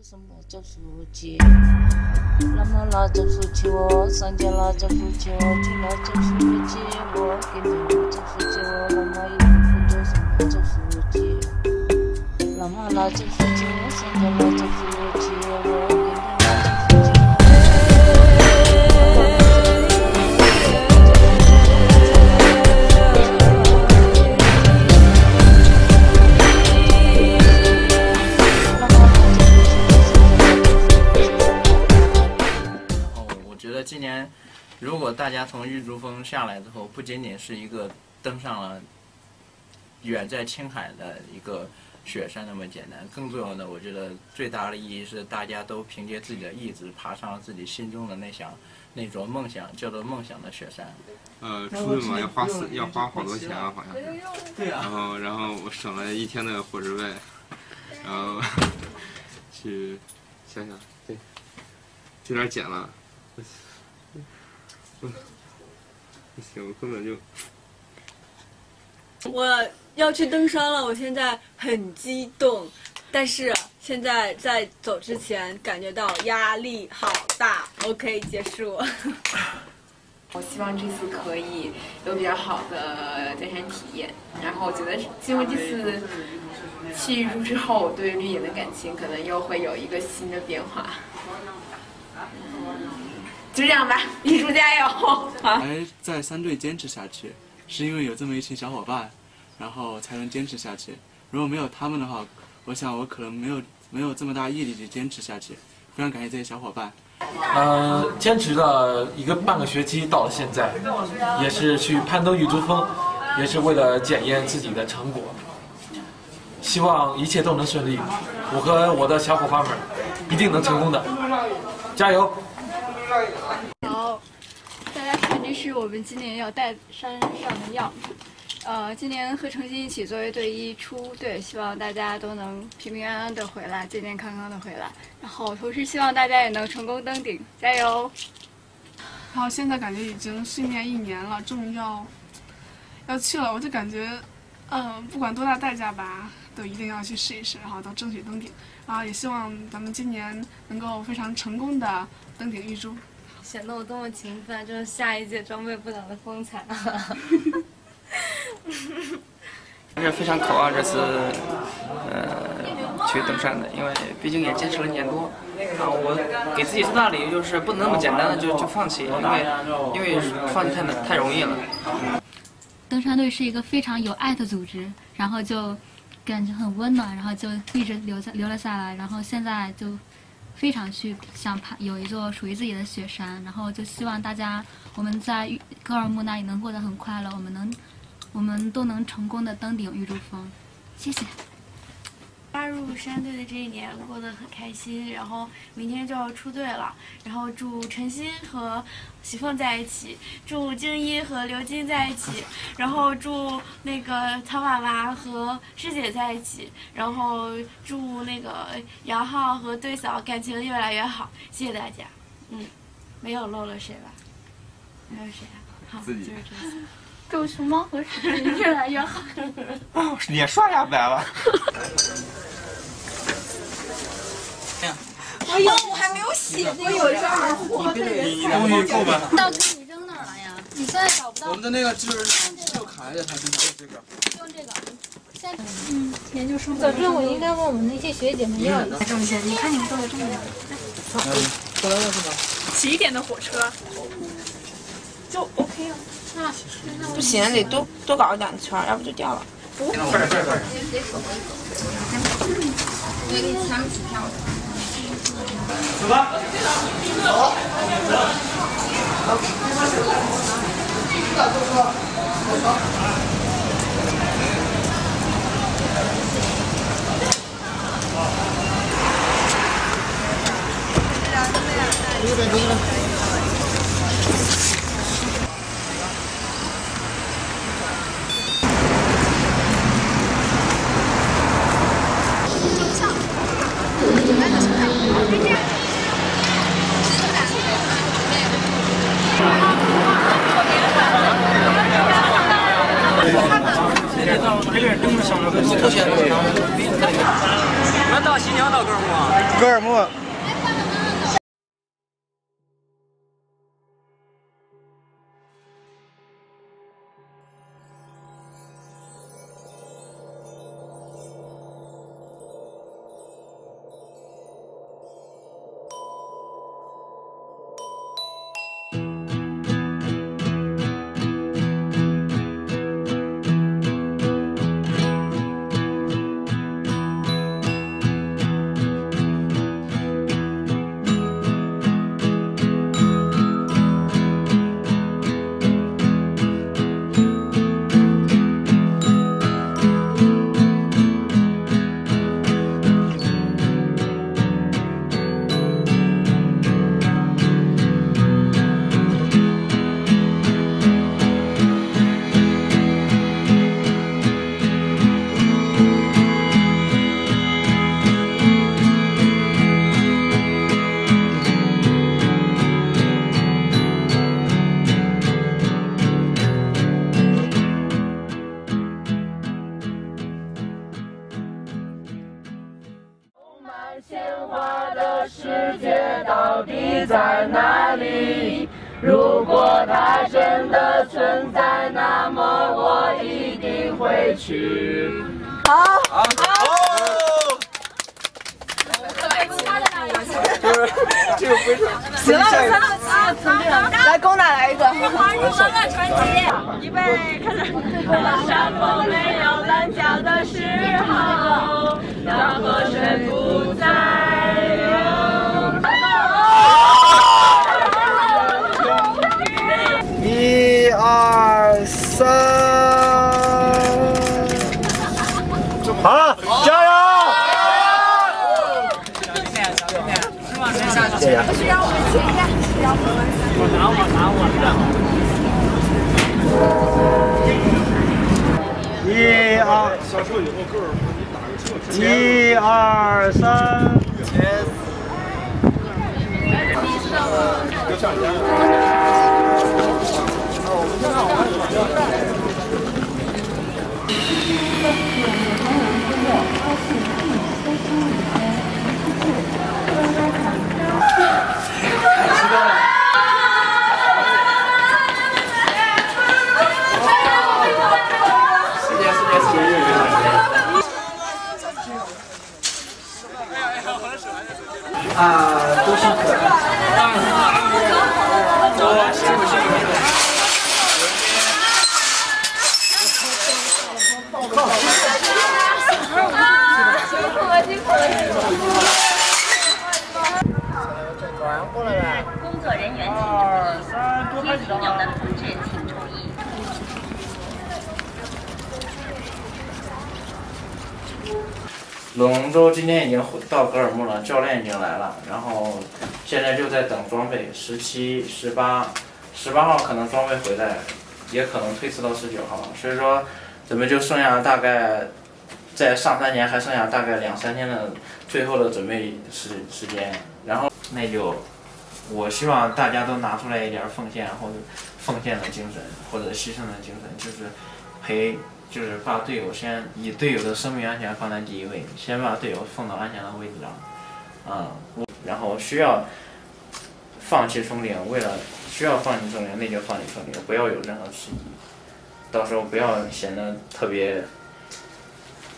什么走书记？那么拉走书记我，上街拉走书记我，去拉走书记我，给妹妹走书记我，那么一步步走什么走书记？那么拉走书记我，上街拉走书记我，今年如果大家从玉珠峰下来之后，不仅仅是一个登上了远在青海的一个雪山那么简单，更重要的，我觉得最大的意义是大家都凭借自己的意志爬上了自己心中的那想那种梦想，叫做梦想的雪山。呃，出去嘛要花四要花好多钱啊，好像是。对然后然后我省了一天的伙食费，然后 去想想对，去哪儿捡了？不行，我根本就我要去登山了，我现在很激动，但是现在在走之前感觉到压力好大。OK，结束。我希望这次可以有比较好的登山体验。然后我觉得经过这次去玉珠之后，我对绿野的感情可能又会有一个新的变化。嗯，就这样吧，艺术加油！好。还在三队坚持下去，是因为有这么一群小伙伴，然后才能坚持下去。如果没有他们的话，我想我可能没有没有这么大毅力去坚持下去。非常感谢这些小伙伴。呃，坚持了一个半个学期，到了现在，也是去攀登玉珠峰，也是为了检验自己的成果。希望一切都能顺利，我和我的小伙伴们一定能成功的，加油！我们今年要带山上的药。呃，今年和程鑫一起作为队医出队，希望大家都能平平安安的回来，健健康康的回来。然后，同时希望大家也能成功登顶，加油！然后现在感觉已经训练一年了，终于要要去了，我就感觉，嗯，不管多大代价吧，都一定要去试一试，然后都争取登顶。然后也希望咱们今年能够非常成功的登顶玉珠。显得我多么勤奋，就是下一届装备部长的风采。还是非常渴望这次呃去登山的，因为毕竟也坚持了一年多。啊，我给自己最大的理由就是不能那么简单的就就放弃，因为因为放弃太难太容易了。登山队是一个非常有爱的组织，然后就感觉很温暖，然后就一直留在留了下来，然后现在就非常去想爬有一座属于自己的雪山，然后就希望大家我们在格尔木那里能过得很快乐，我们能我们都能成功的登顶玉珠峰，谢谢。加入山队的这一年过得很开心，然后明天就要出队了，然后祝陈鑫和喜凤在一起，祝静一和刘金在一起，然后祝那个曹娃娃和师姐在一起，然后祝那个杨浩和队嫂感情越来越好，谢谢大家。嗯，没有漏了谁吧？还有谁啊？好，自己就是这些。祝熊猫和史云越来越好。哦，脸刷牙白了。哎呦，我还没有写那个，我有啥？我终于够吧？道哥你扔哪了呀？你现在找不到。我们的那个就是就卡在它就是这个。用这个。现在嗯，研究生。早知道我应该问我们那些学姐们要一下。证件，你看你们都有证件。过来了是吧？起点的火车就 OK 了。不行，得多多搞两圈，要不就掉了。快点快点快点！我给你抢机票。走吧。这边这边。这边上了，不出现。们到新疆到格尔木鲜花的世界到底在哪里？如果它真的存在，那么我一定会去。好，好，这个非常。行了，三个词，来，龚大来一个。花日欢乐传奇，预备，开始。山峰没有棱角的时候，当河水不再流。一二三，好，加油！谢谢。是让我们请一下，是让我们。我拿，我拿，我一二，下车以后个儿，你打个车。一二三，前。啊，都辛苦了。辛苦了，辛苦了，辛苦了。工作人员请注意，贴紧鸟的同志请注意。龙舟今天已经回到格尔木了，教练已经来了，然后现在就在等装备，十七、十八，十八号可能装备回来，也可能推迟到十九号，所以说咱们就剩下大概在上三年还剩下大概两三天的最后的准备时时间，然后那就我希望大家都拿出来一点奉献或者奉献的精神或者牺牲的精神，就是陪。就是把队友先以队友的生命安全放在第一位，先把队友送到安全的位置上，啊、然后需要放弃冲顶，为了需要放弃冲顶，那就放弃冲顶，不要有任何迟疑，到时候不要显得特别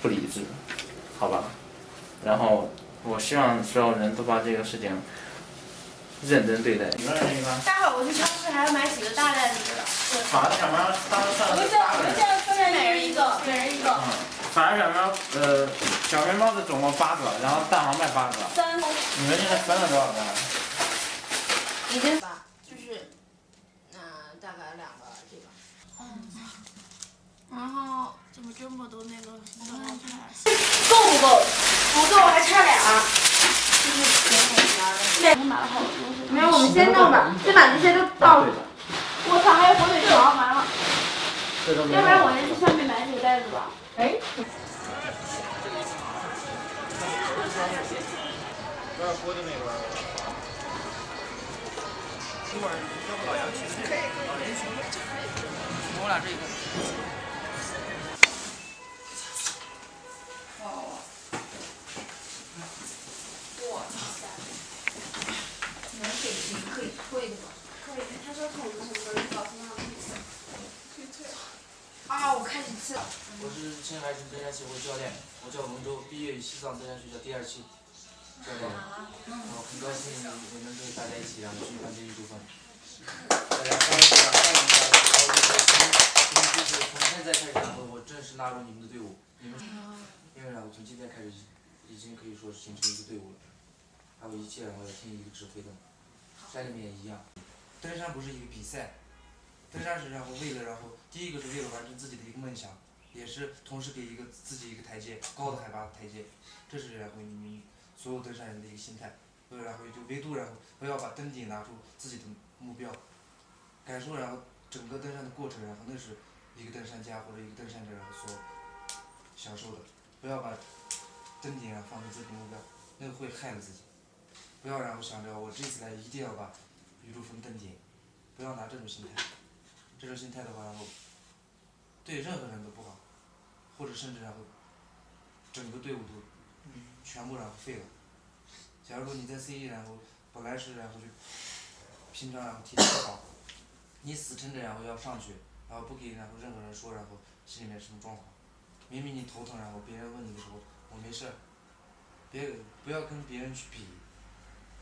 不理智，好吧？然后我希望所有人都把这个事情认真对待。你们那个待会儿我去超市还要买几个大袋子的。法子小猫当时上我们现在我们现在分每人一个，每人一个。反正小猫，呃，小面包子总共八个，然后蛋黄卖八个。三。你们现在分了多少个？已经吧，就是，嗯、大概两个这个。嗯。然后怎么这么多那个？够不够？不够，还差俩。就是点火边的。我买了好多东西。没有，我们先弄吧，先把这些都倒。我操，还有火腿肠，完了。要不然我先去下面买几个袋子吧。哎。有点锅的那个。一会儿要不老杨去老去我俩这一块我操可以退的吗可以他说啊我开始吃了我是青海省登山协会教练我叫龙舟毕业于西藏登山学校第二期。教练。然后很高兴也能跟大家一起然后去完成一部分。大家稍微掌声一下，然后就是从现在开始，然后我正式纳入你们的队伍。你们因为然后从今天开始已经可以说是形成一个队伍了，还有一切然后要听一个指挥的。山里。面也一样，登山不是一个比赛，登山是然后为了然后第一个是为了完成自己的一个梦想，也是同时给一个自己一个台阶，高的海拔台阶，这是然后你们所有登山人的一个心态。不要然后就唯独然后不要把登顶拿出自己的目标，感受然后整个登山的过程，然后那是一个登山家或者一个登山者然后所享受的，不要把登顶啊放在自己的目标，那个会害了自己。不要然后想着我这次来一定要把玉珠峰登顶，不要拿这种心态，这种心态的话，然后对任何人都不好，或者甚至然后整个队伍都全部然后废了。假如说你在 CE 然后本来是然后就平常然后体力不好，你死撑着然后要上去，然后不给然后任何人说然后心里面什么状况，明明你头疼然后别人问你的时候我没事儿，别不要跟别人去比。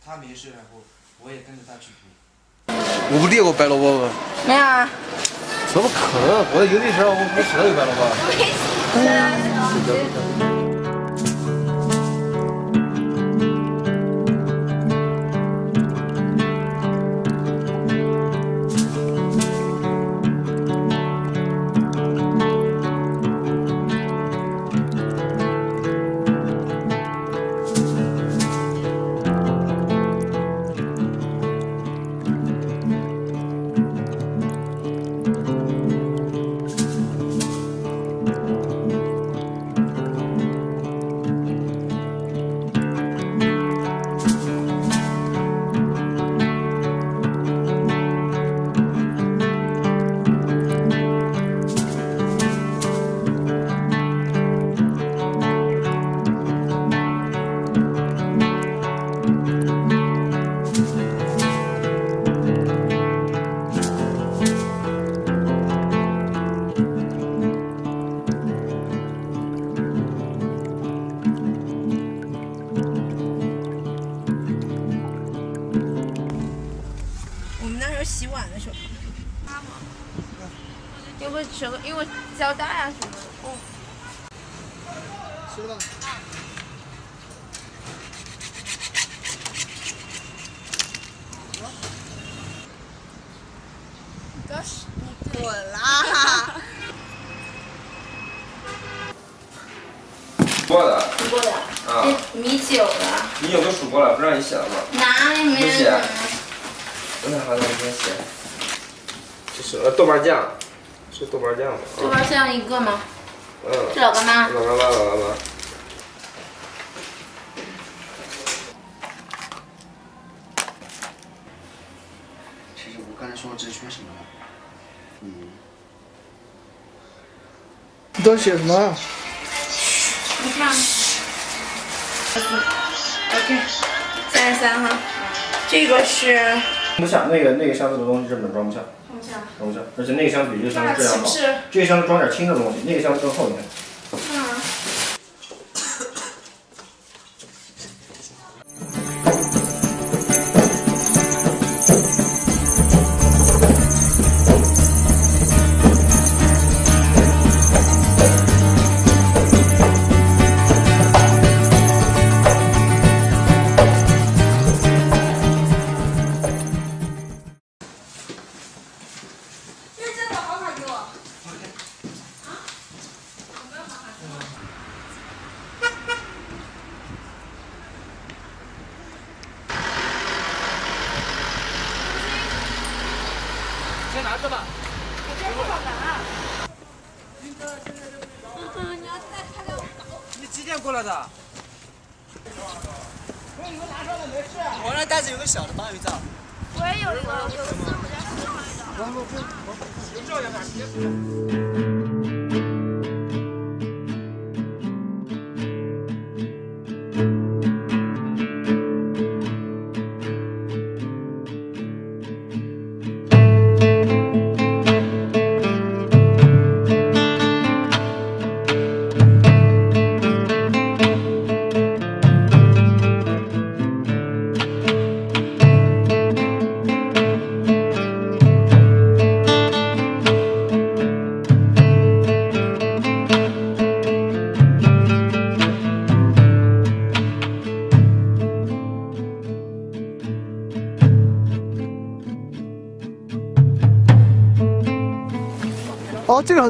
他没事，然后我也跟着他去比。我不猎过白萝卜吗？没有啊。怎么可能？我在营地时候我没吃到有白萝卜。写什么啊？你看。OK，三十三哈，这个是。装不下，那个那个箱子的东西根本装不下，装不下。装不下，而且那个箱子比这个箱子质量好。这个箱子装点轻的东西，那个箱子更厚一点。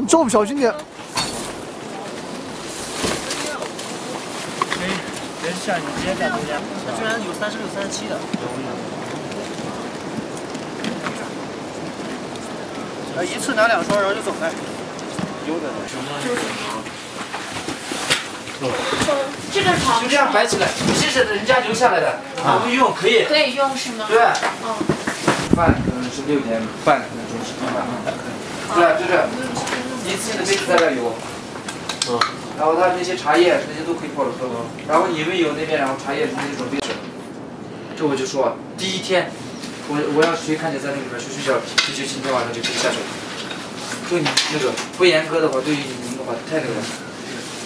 很重，小心点。没没事啊，你直接赶回家。它居然有三十六、三十七的。呃，一次拿两双，然后就走呗。有的。这个床就这样摆起来，这是人家留下来的，我们用可以。可以用是吗？对。嗯。饭可能是六点半那种时间吧。对，就这，一次性的杯子在这有。嗯。然后它那些茶叶那些都可以泡着喝。然后你们有那边，然后茶叶那些准备着。这我就说，第一天，我我要谁看见在那里面睡睡觉，就就今天晚上就可以下手。对你那个不严格的话，对于你们的话太那个了，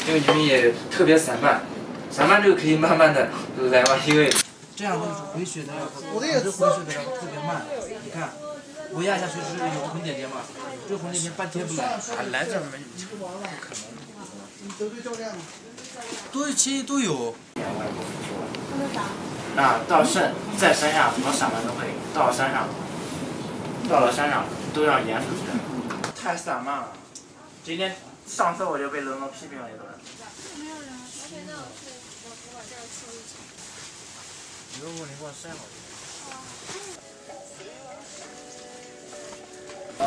因为你们也特别散漫，散漫这个可以慢慢的 来嘛，因为这样就是回血的，我的也是回血的特别慢。你看，我压下去是有红点点嘛，这个红点点半天不来，来这没不可能。都其实都有。那到山在山下什么散漫都可以，到了山上，到了山上都要严肃起来。太散漫了，今天上次我就被伦伦批评了一顿。没有人，而且那我去我我把这儿清一清。如果你给我删好我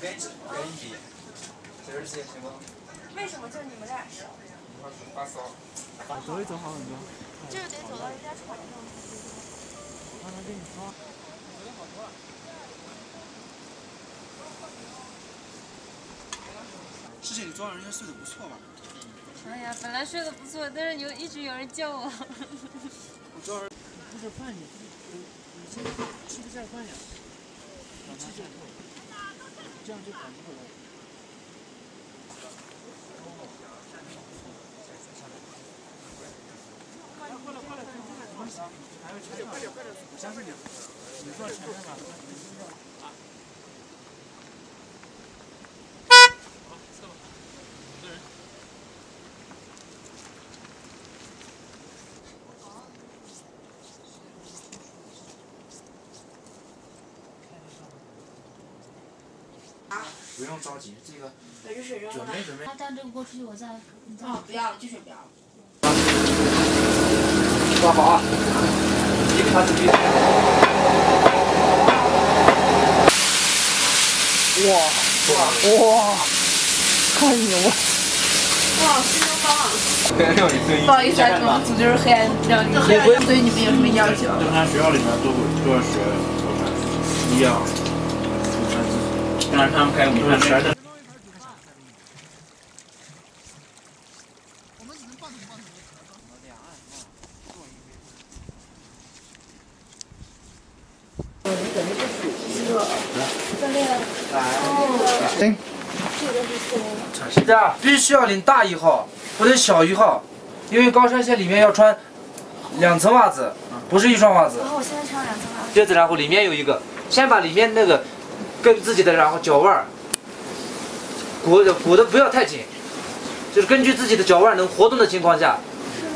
给你我给你比，这儿写行吗？为什么就你们俩是？发骚。走一走好很多。这个得走到人家床上。让他给你刷。师姐，你昨晚应该睡得不错吧？哎呀，本来睡得不错，但是有一直有人叫我。我昨晚不是饭点，你你先吃不下饭呀。吃就够，这样就赶不过来。快点快点快点，快点快点快点，我相信。你坐前面吧。不用着急，这个把这水扔了准备准备。他带这个锅出去，我再。哦，不要了，这水不要了。抓好啊！一个他自己。哇哇，太牛了！哇，新东方啊！料理最不好意思啊，这种组就是黑暗料理，对你们有什么要求？正常学校里面都会都要学做饭，一样。让他们开米饭十的。行。是这样，必须要领大一号，不能小一号，因为高山鞋里面要穿两层袜子，不是一双袜子。然后我现在穿两层袜子。对子，然后里面有一个，先把里面那个跟自己的，然后脚腕儿裹的裹的不要太紧，就是根据自己的脚腕能活动的情况下，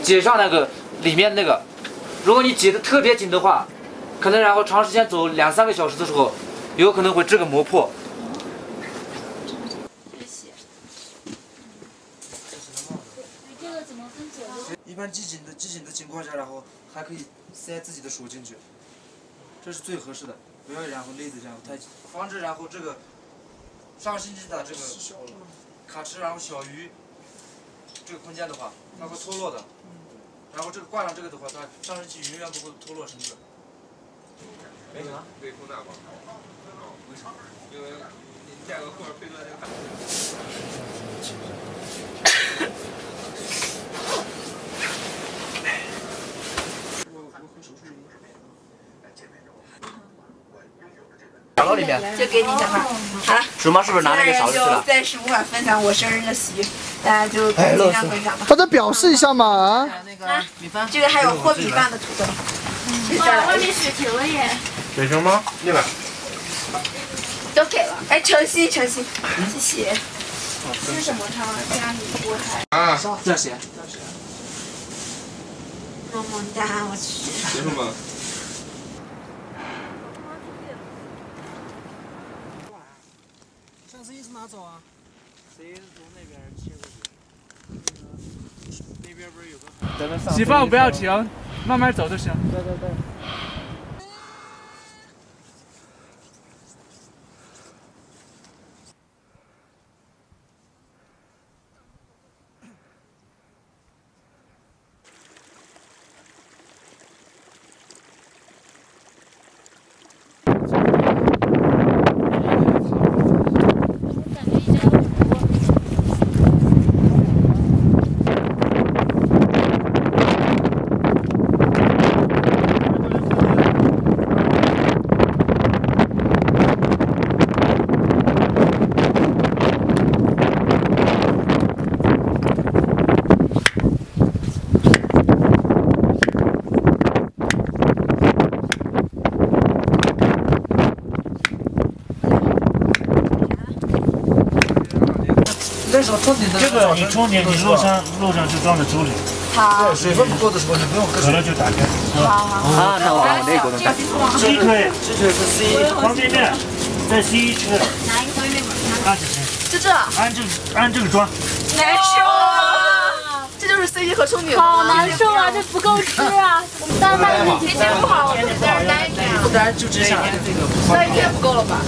解上那个里面那个。如果你挤得特别紧的话，可能然后长时间走两三个小时的时候，有可能会这个磨破。这个怎么分左右？一般系紧的系紧的情况下，然后还可以塞自己的手进去，这是最合适的。不要然后勒的这样太紧，防止然后这个上星期的这个卡池然后小于这个空间的话，它会脱落的。然后这个挂上这个的话，它上升器永远不会脱落绳子。为啥？被吗？哦，为啥？因为你带个后面飞出来那个。就给你的话，好了。鼠妈是不是拿那个勺子去了就？暂时无法分享我生日的喜悦，大家就哎，尽量分享吧。大家表示一下嘛啊！啊，这个还有和米饭的土豆。哇，外面雪停了耶！水熊猫那边。都给了。哎，诚心诚心，谢谢。吃什么汤？家里锅菜。啊，这些。么么哒，我去。结束吗？相机从哪走啊？谁从那边切过去？那边不是有个？起放不要停，慢慢走就行。对对对。这个你充电，你路上路上就装在兜里。好。水分不够的时候，你不用喝可乐就打开。好好好啊，那我往那个能打。鸡腿，鸡腿是 C 方便面，在 C 区。拿一个方便面八几钱？就这。按这按这个装。难受啊！这就是 C 一和充电。好难受啊，这不够吃啊！我们单卖的天气不好，我们在这待着呀。不然就这样。那一天不够了吧？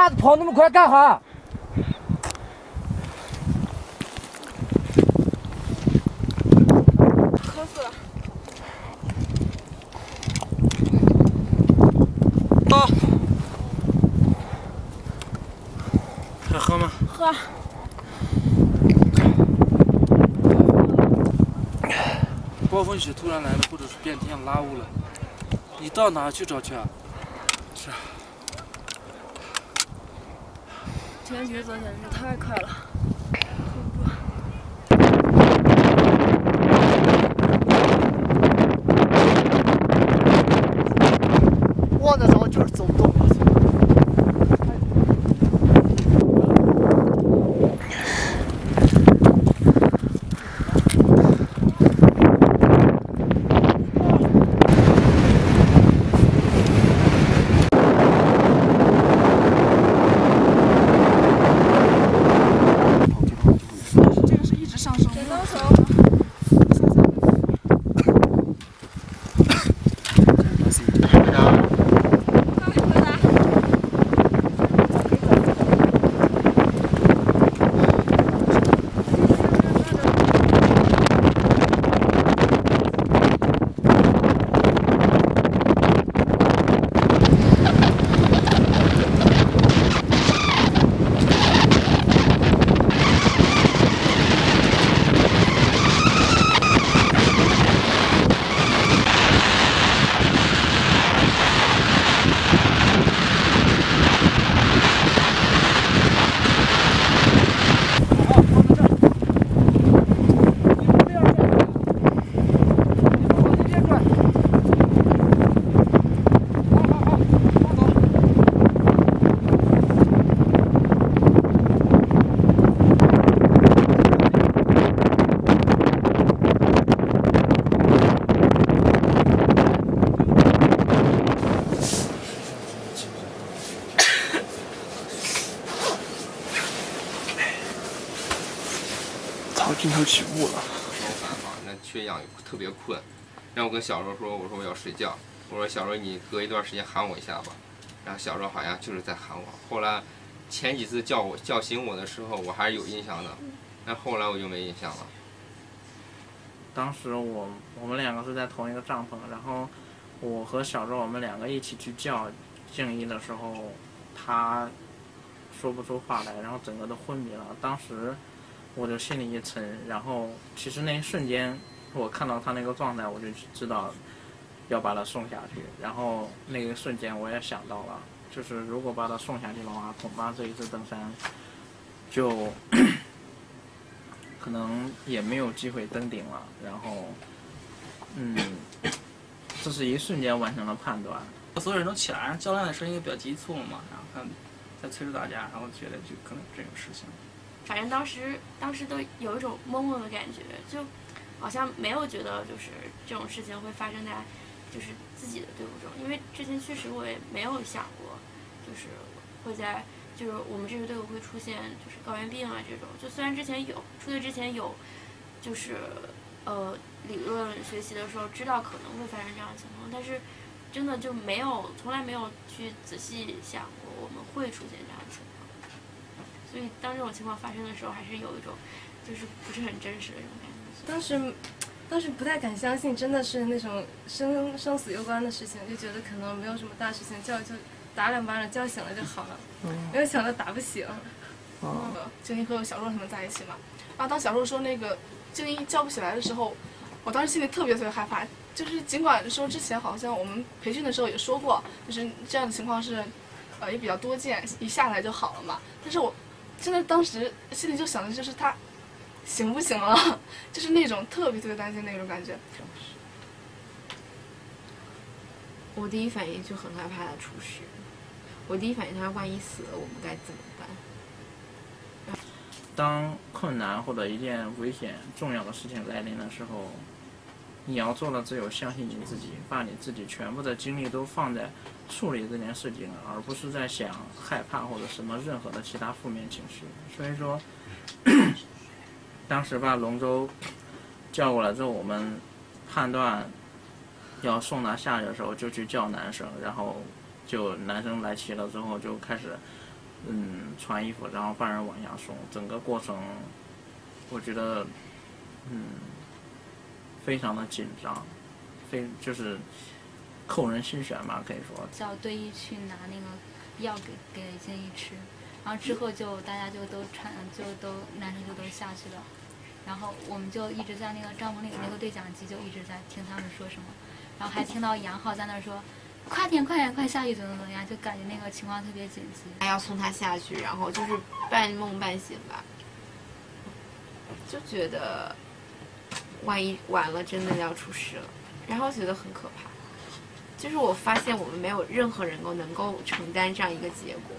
妈的跑那么快干哈？渴死了。啊！喝吗？喝。暴风雪突然来了，或者是变天拉雾了，你到哪去找去啊。抉择简直太快了。我那时候就是走不动。这个是一直上升。剪刀手。操，经常起雾了。那缺氧特别困，然后我跟小周说，我说我要睡觉，我说小周你隔一段时间喊我一下吧，然后小周好像就是在喊我。后来前几次叫我叫醒我的时候，我还是有印象的，但后来我就没印象了。当时我我们两个是在同一个帐篷，然后我和小周我们两个一起去叫静一的时候，他说不出话来，然后整个都昏迷了。当时我就心里一沉，然后其实那一瞬间我看到他那个状态，我就知道要把他送下去。然后那个瞬间我也想到了，就是如果把他送下去的话，恐怕这一次登山就 可能也没有机会登顶了。然后，嗯，这是一瞬间完成了判断。所有人都起来，教练的声音比较急促嘛，然后他在催促大家，然后觉得就可能这种事情。反正当时当时都有一种懵懵的感觉，就好像没有觉得就是这种事情会发生在就是自己的队伍中，因为之前确实我也没有想过，就是会在就是我们这支队伍会出现就是高原病啊这种，就虽然之前有出队之前有就是呃理论学习的时候知道可能会发生这样的情况，但是真的就没有从来没有去仔细想过我们会出现这样的情况。所以当这种情况发生的时候，还是有一种就是不是很真实的这种感觉。当时，当时不太敢相信，真的是那种生生死攸关的事情，就觉得可能没有什么大事情，叫就打两巴掌叫醒了就好了。没有想到打不醒。那个静一和小若他们在一起嘛，然后当小若说那个静一叫不起来的时候，我当时心里特别特别害怕。就是尽管说之前好像我们培训的时候也说过，就是这样的情况是，呃也比较多见，一下来就好了嘛。但是我真的当时心里就想的就是他行不行了，就是那种特别特别担心那种感觉。我第一反应就很害怕他出事，我第一反应他万一死了，我们该怎么办？当困难或者一件危险、重要的事情来临的时候，你要做的只有相信你自己，把你自己全部的精力都放在处理这件事情，而不是在想害怕或者什么任何的其他负面情绪。所以说，当时把龙舟叫过来之后，我们判断要送他下去的时候，就去叫男生，然后就男生来齐了之后就开始。嗯，穿衣服，然后把人往下送，整个过程，我觉得，嗯，非常的紧张，非就是扣人心弦吧，可以说。叫队医去拿那个药给给建议吃，然后之后就大家就都穿，就都男生就都下去了，然后我们就一直在那个帐篷里那个对讲机就一直在听他们说什么，然后还听到杨浩在那说。快点，快点，快下去！怎么怎么样？就感觉那个情况特别紧急。还要送他下去，然后就是半梦半醒吧，就觉得万一完了，真的要出事了，然后觉得很可怕。就是我发现我们没有任何人够能够承担这样一个结果，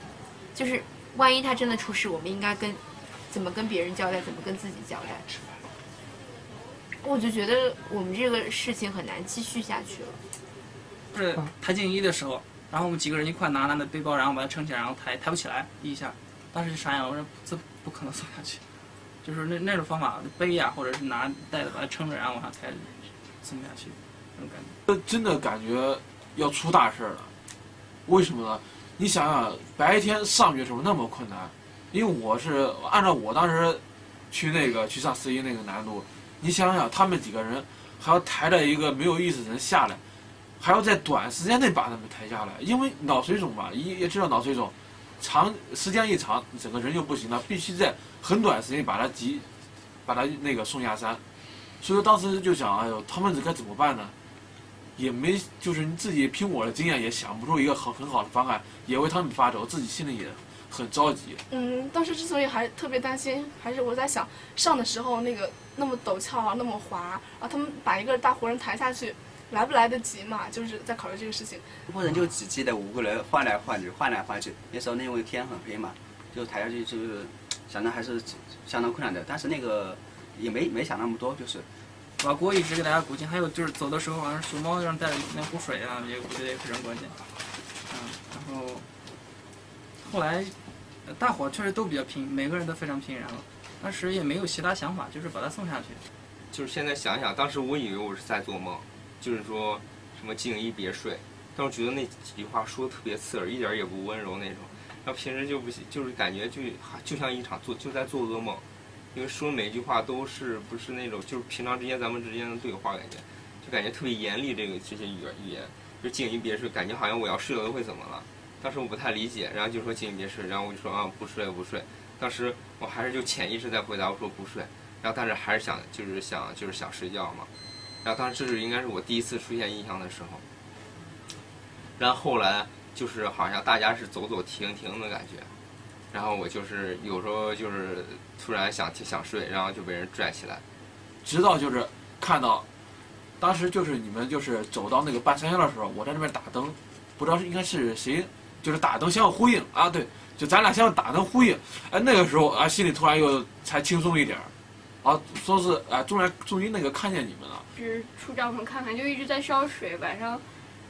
就是万一他真的出事，我们应该跟怎么跟别人交代，怎么跟自己交代？我就觉得我们这个事情很难继续下去了。是抬静一的时候，然后我们几个人一块拿他的背包，然后把它撑起来，然后抬抬不起来一下，当时就傻眼了，我说这不可能送下去，就是那那种方法背呀，或者是拿袋子把它撑着，然后往上抬，送不下去，那种感觉。这真的感觉要出大事了，为什么呢？你想想白天上学的时候那么困难，因为我是按照我当时去那个去上四一那个难度，你想想他们几个人还要抬着一个没有意识的人下来。还要在短时间内把他们抬下来，因为脑水肿嘛，一也知道脑水肿，长时间一长，整个人就不行了，必须在很短时间把他急，把他那个送下山。所以说当时就想，哎呦，他们这该怎么办呢？也没，就是你自己凭我的经验也想不出一个很很好的方案，也为他们发愁，自己心里也很着急。嗯，当时之所以还特别担心，还是我在想上的时候那个那么陡峭啊，那么滑啊，他们把一个大活人抬下去。来不来得及嘛？就是在考虑这个事情。五个人就只记得五个人换来换去，换来换去。那时候因为天很黑嘛，就抬下去就是想的还是相当困难的。但是那个也没没想那么多，就是老郭一直给大家鼓劲。还有就是走的时候，好像熊猫让带了那壶水啊，也我觉得也非常关键。嗯，然后后来大伙确实都比较拼，每个人都非常拼。然后当时也没有其他想法，就是把他送下去。就是现在想想，当时我以为我是在做梦。就是说什么静一别睡，但我觉得那几句话说的特别刺耳，一点也不温柔那种。然后平时就不行，就是感觉就就像一场做就在做噩梦，因为说每句话都是不是那种就是平常之间咱们之间的对话，感觉就感觉特别严厉。这个这些语言语言，就静一别睡，感觉好像我要睡了都会怎么了。当时我不太理解，然后就说静一别睡，然后我就说啊不睡不睡。当时我还是就潜意识在回答我说不睡，然后但是还是想就是想就是想睡觉嘛。然后当时这是应该是我第一次出现印象的时候，然后后来就是好像大家是走走停停的感觉，然后我就是有时候就是突然想想睡，然后就被人拽起来，直到就是看到，当时就是你们就是走到那个半山腰的时候，我在那边打灯，不知道是应该是谁，就是打灯相互呼应啊，对，就咱俩相互打灯呼应，哎，那个时候啊心里突然又才轻松一点儿。啊，说是啊，终于终于那个看见你们了。就是出帐篷看看，就一直在烧水，晚上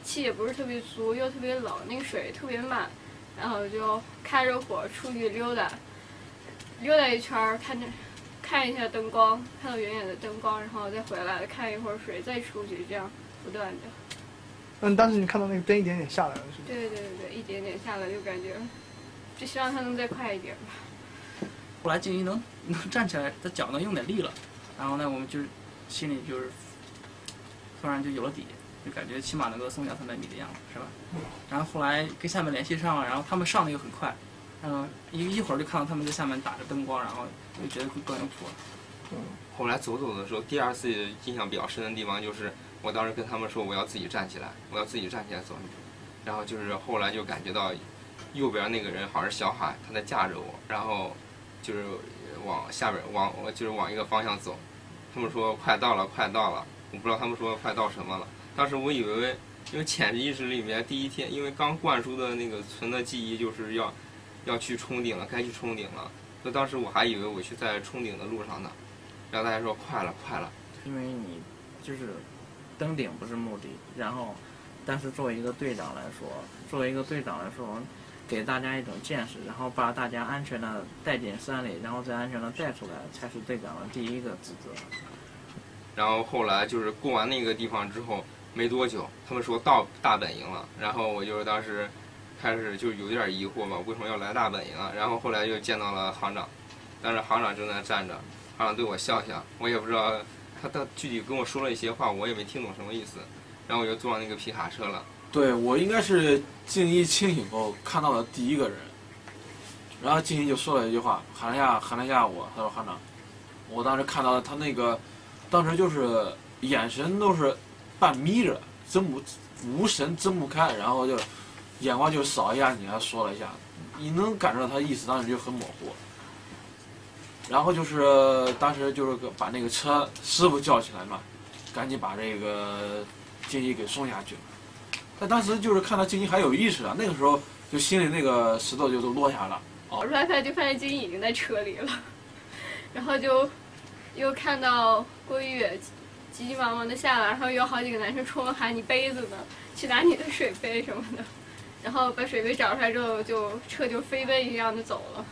气也不是特别足，又特别冷，那个水特别慢，然后就开着火出去溜达，溜达一圈儿看着看一下灯光，看到远远的灯光，然后再回来看一会儿水，再出去，这样不断的。嗯，当时你看到那个灯一点点下来了，是吗？对对对对，一点点下来，就感觉就希望它能再快一点吧。后来静怡能能站起来，他脚能用点力了，然后呢，我们就是心里就是突然就有了底，就感觉起码能够送两三百米的样子，是吧？然后后来跟下面联系上了，然后他们上的又很快，嗯，一一会儿就看到他们在下面打着灯光，然后就觉得更有谱了。嗯，后来走走的时候，第二次印象比较深的地方就是，我当时跟他们说我要自己站起来，我要自己站起来走，然后就是后来就感觉到右边那个人好像是小海，他在架着我，然后。就是往下边往就是往一个方向走，他们说快到了，快到了，我不知道他们说快到什么了。当时我以为，因为潜意识里面第一天，因为刚灌输的那个存的记忆就是要要去冲顶了，该去冲顶了。所以当时我还以为我去在冲顶的路上呢。然后大家说快了，快了。因为你就是登顶不是目的，然后但是作为一个队长来说，作为一个队长来说。给大家一种见识，然后把大家安全的带进山里，然后再安全的带出来，才是队长的第一个职责。然后后来就是过完那个地方之后没多久，他们说到大本营了，然后我就是当时开始就有点疑惑嘛，为什么要来大本营啊？然后后来又见到了行长，但是行长正在站着，行长对我笑笑，我也不知道他他具体跟我说了一些话，我也没听懂什么意思，然后我就坐上那个皮卡车了。对我应该是静一清醒后看到的第一个人，然后静怡就说了一句话，喊了一下喊了一下我，他说汉长，我当时看到他那个，当时就是眼神都是半眯着，睁不无神睁不开，然后就眼光就扫一下你，还说了一下，你能感受到他意思，当时就很模糊。然后就是当时就是把那个车师傅叫起来嘛，赶紧把这个静怡给送下去了。但当时就是看到静怡还有意识啊，那个时候就心里那个石头就都落下了。跑出来发现就发现静怡已经在车里了，然后就又看到郭玉急急忙忙的下来，然后有好几个男生冲我喊你杯子呢，去拿你的水杯什么的，然后把水杯找出来之后就车就飞奔一样的走了。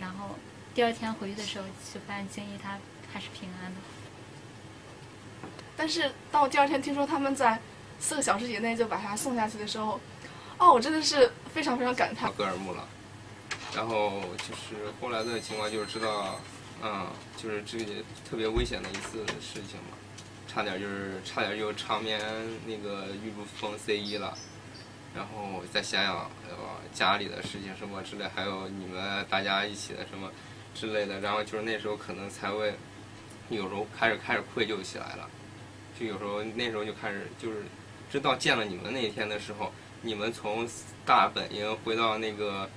然后第二天回去的时候就发现金怡她还是平安的。但是当我第二天听说他们在四个小时以内就把他送下去的时候，哦，我真的是非常非常感叹。格尔木了。然后就是后来的情况，就是知道，嗯，就是这个特别危险的一次事情嘛，差点就是差点就长眠那个预祝风 C 一了，然后再想想呃家里的事情什么之类，还有你们大家一起的什么之类的，然后就是那时候可能才会有时候开始开始愧疚起来了，就有时候那时候就开始就是直到见了你们那一天的时候，你们从大本营回到那个。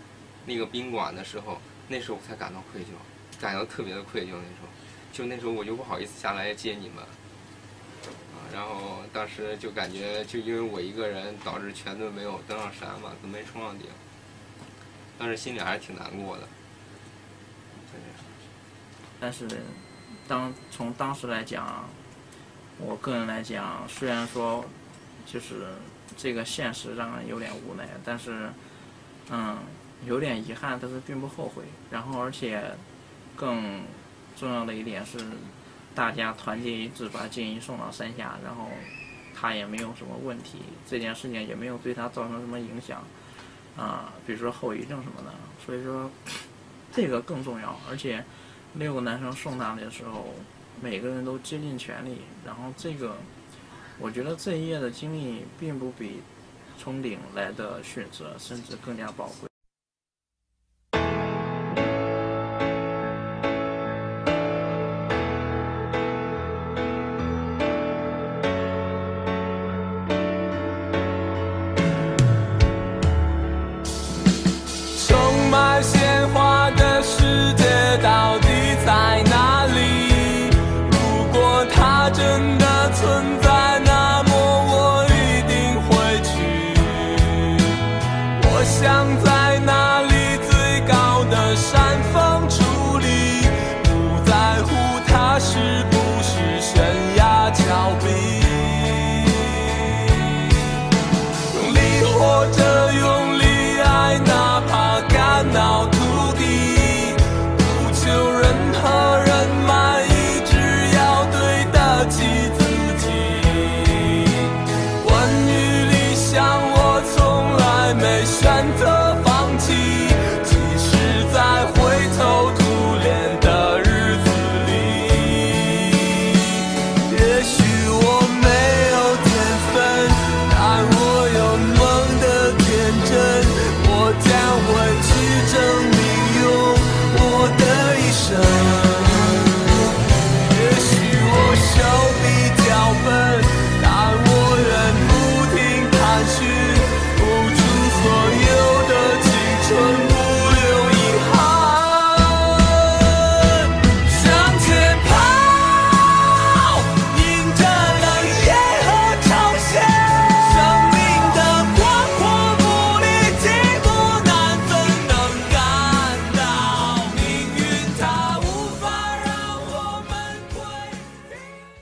那个宾馆的时候，那时候我才感到愧疚，感到特别的愧疚。那时候，就那时候我就不好意思下来接你们，然后当时就感觉就因为我一个人导致全队没有登上山嘛，都没冲上顶，当时心里还是挺难过的。但是，当从当时来讲，我个人来讲，虽然说就是这个现实让人有点无奈，但是，嗯。有点遗憾，但是并不后悔。然后，而且更重要的一点是，大家团结一致把静怡送到山下，然后他也没有什么问题，这件事情也没有对他造成什么影响，啊，比如说后遗症什么的。所以说，这个更重要。而且，六个男生送他的时候，每个人都竭尽全力。然后，这个我觉得这一夜的经历并不比冲顶来的选择，甚至更加宝贵。